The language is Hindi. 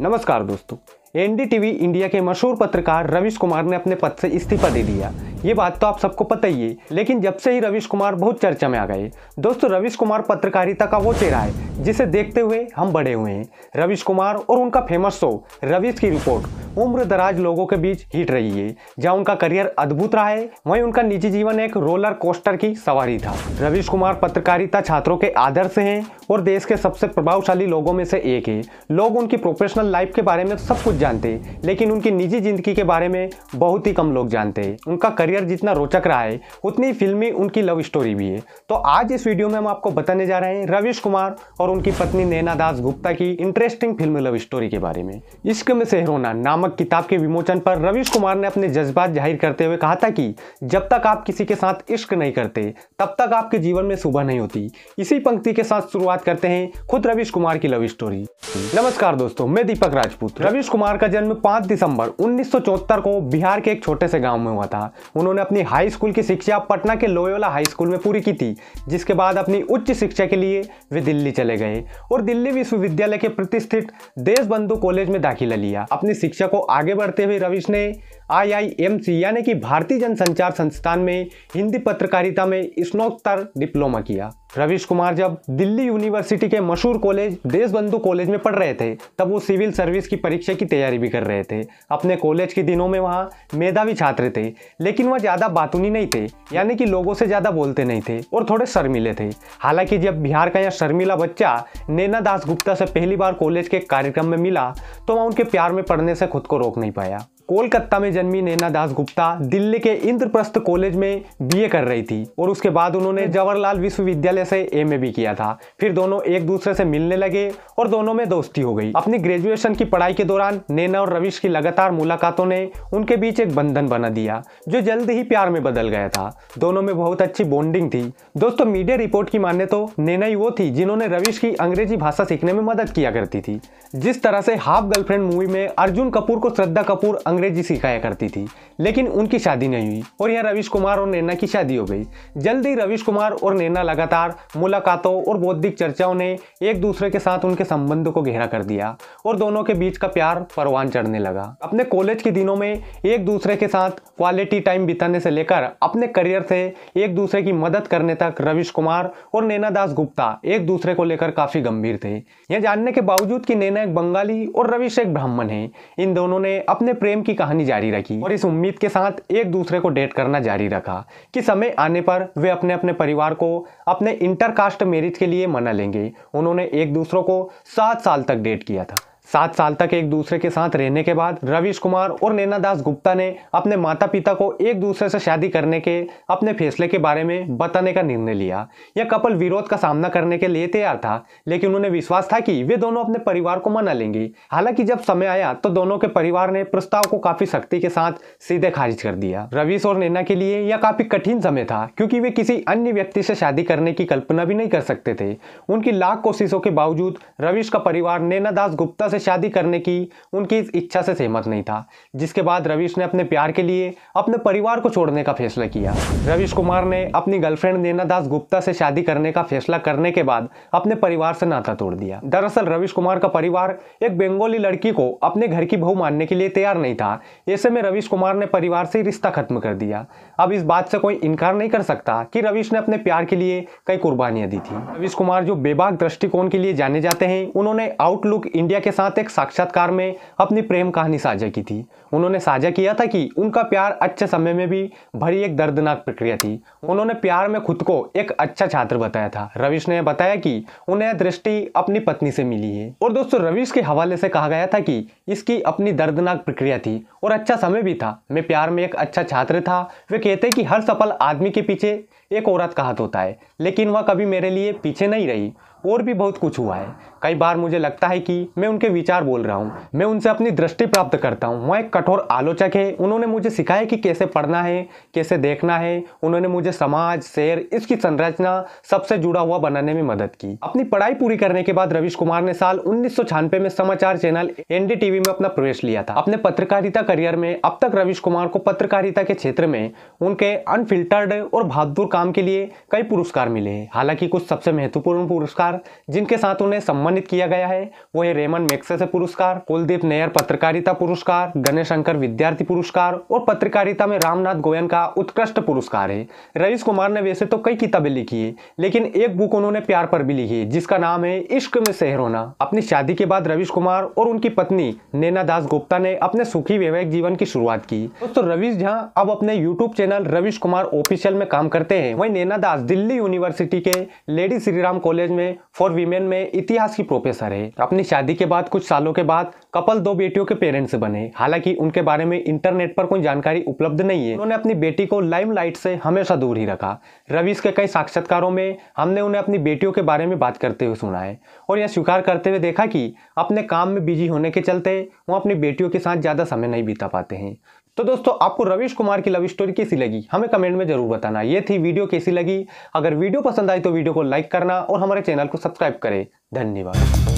नमस्कार दोस्तों, एनडीटीवी इंडिया के मशहूर पत्रकार रविश कुमार ने अपने पद से इस्तीफा दे दिया। ये बात तो आप सबको पता ही है, लेकिन जब से ही रविश कुमार बहुत चर्चा में आ गए, दोस्तों रविश कुमार पत्रकारिता का वो चेहरा है जिसे देखते हुए हम बड़े हुए हैं। रविश कुमार और उनका फ़ेमस शो रविश की रिपोर्ट उम्र दराज लोगों के बीच हिट रही है। जहाँ उनका करियर अद्भुत रहा है, वहीं उनका निजी जीवन एक रोलर कोस्टर की सवारी था। रविश कुमार पत्रकारिता छात्रों के आदर्श हैं और देश के सबसे प्रभावशाली लोगों में से एक है। लोग उनकी प्रोफेशनल लाइफ के बारे में सब कुछ जानते हैं, लेकिन उनकी निजी ज़िंदगी के बारे में बहुत ही कम लोग जानते हैं। उनका करियर जितना रोचक रहा है, उतनी फिल्मी उनकी लव स्टोरी भी है। तो आज इस वीडियो में हम आपको बताने जा रहे हैं रविश कुमार और उनकी पत्नी नैना दास गुप्ता की इंटरेस्टिंग फ़िल्म लव स्टोरी के बारे में। इश्क में सेहरोना नामक किताब के विमोचन पर रवीश कुमार ने अपने जज्बात ज़ाहिर करते हुए कहा था कि जब तक आप किसी के साथ इश्क नहीं करते, तब तक आपके जीवन में सुबह नहीं होती। इसी पंक्ति के साथ शुरुआत करते हैं खुद रवीश कुमार की लव स्टोरी नमस्कार दोस्तों, मैं दीपक राजपूत। रविश कुमार का जन्म 5 दिसंबर 1974 को बिहार के एक छोटे से गाँव में हुआ था। उन्होंने अपनी हाई स्कूल की शिक्षा पटना के लोयोला हाई स्कूल में पूरी की थी, जिसके बाद अपनी उच्च शिक्षा के लिए वे दिल्ली चले गए और दिल्ली विश्वविद्यालय के प्रतिष्ठित देशबंधु कॉलेज में दाखिला लिया। अपनी शिक्षा को आगे बढ़ते हुए रविश ने आईआईएमसी, यानी कि भारतीय जनसंचार संस्थान में हिंदी पत्रकारिता में स्नोत्तर डिप्लोमा किया। रविश कुमार जब दिल्ली यूनिवर्सिटी के मशहूर कॉलेज, देशबंधु कॉलेज में पढ़ रहे थे, तब वो सिविल सर्विस की परीक्षा की तैयारी भी कर रहे थे। अपने कॉलेज के दिनों में वहाँ मेधावी छात्र थे, लेकिन वह ज़्यादा बातूनी नहीं थे, यानी कि लोगों से ज़्यादा बोलते नहीं थे और थोड़े शर्मिले थे। हालाँकि जब बिहार का यह शर्मिला बच्चा नैना दास गुप्ता से पहली बार कॉलेज के कार्यक्रम में मिला तो वह उनके प्यार में पढ़ने से खुद को रोक नहीं पाया। कोलकाता में जन्मी नैना दास गुप्ता दिल्ली के इंद्रप्रस्थ कॉलेज में बीए कर रही थी और उसके बाद उन्होंने जवाहरलाल विश्वविद्यालय से एमए भी किया था। फिर दोनों एक दूसरे से मिलने लगे और दोनों में दोस्ती हो गई। अपनी ग्रेजुएशन की पढ़ाई के दौरान नैना और रविश की लगातार मुलाकातों ने उनके बीच एक बंधन बना दिया, जो जल्द ही प्यार में बदल गया था। दोनों में बहुत अच्छी बॉन्डिंग थी। दोस्तों मीडिया रिपोर्ट की माने तो नैना ही वो थी जिन्होंने रविश की अंग्रेज़ी भाषा सीखने में मदद किया करती थी। जिस तरह से हाफ़ गर्लफ्रेंड मूवी में अर्जुन कपूर को श्रद्धा कपूर अंग्रेज़ी सिखाया करती थी, लेकिन उनकी शादी नहीं हुई और यह रविश कुमार और नैना की शादी हो गई। जल्दी रविश कुमार और नैना लगातार मुलाकातों और बौद्धिक चर्चाओं ने एक दूसरे के साथ उनके संबंध को गहरा कर दिया और दोनों के बीच का प्यार परवान चढ़ने लगा। अपने कॉलेज के दिनों में एक दूसरे के साथ क्वालिटी टाइम बिताने से लेकर अपने करियर से एक दूसरे की मदद करने तक रविश कुमार और नैना दास गुप्ता एक दूसरे को लेकर काफ़ी गंभीर थे। यह जानने के बावजूद कि नैना एक बंगाली और रविश एक ब्राह्मण है। इन दोनों ने अपने प्रेम की कहानी जारी रखी और इस उम्मीद के साथ एक दूसरे को डेट करना जारी रखा कि समय आने पर वे अपने अपने परिवार को, अपने इंटरकास्ट मैरिज के लिए मना लेंगे। उन्होंने एक दूसरों को सात साल तक डेट किया था। सात साल तक एक दूसरे के साथ रहने के बाद रविश कुमार और नैना दास गुप्ता ने अपने माता पिता को एक दूसरे से शादी करने के, अपने फैसले के बारे में बताने का निर्णय लिया। यह कपल विरोध का सामना करने के लिए तैयार था, लेकिन उन्हें विश्वास था कि वे दोनों अपने परिवार को मना लेंगे। हालाँकि जब समय आया तो दोनों के परिवार ने प्रस्ताव को काफ़ी सख्ती के साथ सीधे खारिज कर दिया। रविश और नैना के लिए यह काफ़ी कठिन समय था, क्योंकि वे किसी अन्य व्यक्ति से शादी करने की कल्पना भी नहीं कर सकते थे। उनकी लाख कोशिशों के बावजूद रविश का परिवार नैना दास गुप्ता से शादी करने की उनकी इस इच्छा से सहमत नहीं था। जिसके बाद रविश ने अपने प्यार के लिए अपने परिवार को छोड़ने का फैसला किया। रविश कुमार ने अपनी गर्लफ्रेंड नैना दास गुप्ता से शादी करने का फैसला करने के बाद अपने परिवार से नाता तोड़ दिया। दरअसल रविश कुमार का परिवार एक बंगाली लड़की को अपने घर की बहू मानने के लिए तैयार नहीं था। ऐसे में रविश कुमार ने परिवार से रिश्ता खत्म कर दिया। अब इस बात से कोई इनकार नहीं कर सकता कि रविश ने अपने प्यार के लिए कई कुर्बानियाँ दी थी। रविश कुमार जो बेबाक दृष्टिकोण के लिए जाने जाते हैं, उन्होंने आउटलुक इंडिया के साथ एक साक्षात्कार में अपनी प्रेम कहानी साझा की थी। उन्होंने साझा किया था कि उनका प्यार अच्छे समय में भी भरी एक दर्दनाक प्रक्रिया थी। उन्होंने प्यार में खुद को एक अच्छा छात्र बताया था। रविश ने बताया कि उन्हें दृष्टि अपनी पत्नी से मिली है। और दोस्तों, रविश के हवाले से कहा गया था कि इसकी अपनी दर्दनाक प्रक्रिया थी और अच्छा समय भी था। मैं प्यार में एक अच्छा छात्र था। वे कहते कि हर सफल आदमी के पीछे एक औरत का हाथ होता है, लेकिन वह कभी मेरे लिए पीछे नहीं रही। और भी बहुत कुछ हुआ है। कई बार मुझे लगता है कि मैं उनके विचार बोल रहा हूँ। मैं उनसे अपनी दृष्टि प्राप्त करता हूँ। वह एक कठोर आलोचक है। उन्होंने मुझे सिखाया कि कैसे पढ़ना है, कैसे देखना है। उन्होंने मुझे समाज शहर इसकी संरचना सबसे जुड़ा हुआ बनाने में मदद की। अपनी पढ़ाई पूरी करने के बाद रविश कुमार ने साल उन्नीस सौ छियानवे में समाचार चैनल एनडीटीवी में अपना प्रवेश लिया था। अपने पत्रकारिता करियर में अब तक रविश कुमार को पत्रकारिता के क्षेत्र में उनके अनफिल्टर्ड और बहादुर काम के लिए कई पुरस्कार मिले हैं। हालाँकि कुछ सबसे महत्वपूर्ण पुरस्कार जिनके साथ उन्हें सम्मानित किया गया है, वो है रेमन मैक्सेसे पुरस्कार, कुलदीप नैयर पत्रकारिता पुरस्कार गणेश शंकर विद्यार्थी पुरस्कार और पत्रकारिता में रामनाथ गोयन का उत्कृष्ट पुरस्कार है। रवीश कुमार ने वैसे तो कई किताबें लिखी है, लेकिन एक बुक उन्होंने प्यार पर भी लिखी है, जिसका नाम है इश्क में शहर होना। अपनी शादी के बाद रवीश कुमार और उनकी पत्नी नैना दास गुप्ता ने अपने सुखी वैवाहिक जीवन की शुरुआत की। दोस्तों, रवीश झा अब अपने YouTube channel Ravish Kumar official में काम करते हैं। वही नैना दास दिल्ली यूनिवर्सिटी के lady Shriram college for women में इतिहास की प्रोफेसर है। अपनी शादी के बाद, कुछ सालों के बाद कपल दो बेटियों के पेरेंट्स बने। हालाँकि उनके बारे में इंटरनेट पर कोई जानकारी उपलब्ध नहीं है। उन्होंने अपनी बेटी को लाइमलाइट से हमेशा दूर ही रखा। रवीश के कई साक्षात्कारों में हमने उन्हें अपनी बेटियों के बारे में बात करते हुए सुना है। और यह स्वीकार करते हुए देखा कि अपने काम में बिज़ी होने के चलते वो अपनी बेटियों के साथ ज़्यादा समय नहीं बिता पाते हैं। तो दोस्तों, आपको रविश कुमार की लव स्टोरी कैसी लगी? हमें कमेंट में ज़रूर बताना। ये थी वीडियो कैसी लगी? अगर वीडियो पसंद आई तो वीडियो को लाइक करना और हमारे चैनल को सब्सक्राइब करें। धन्यवाद।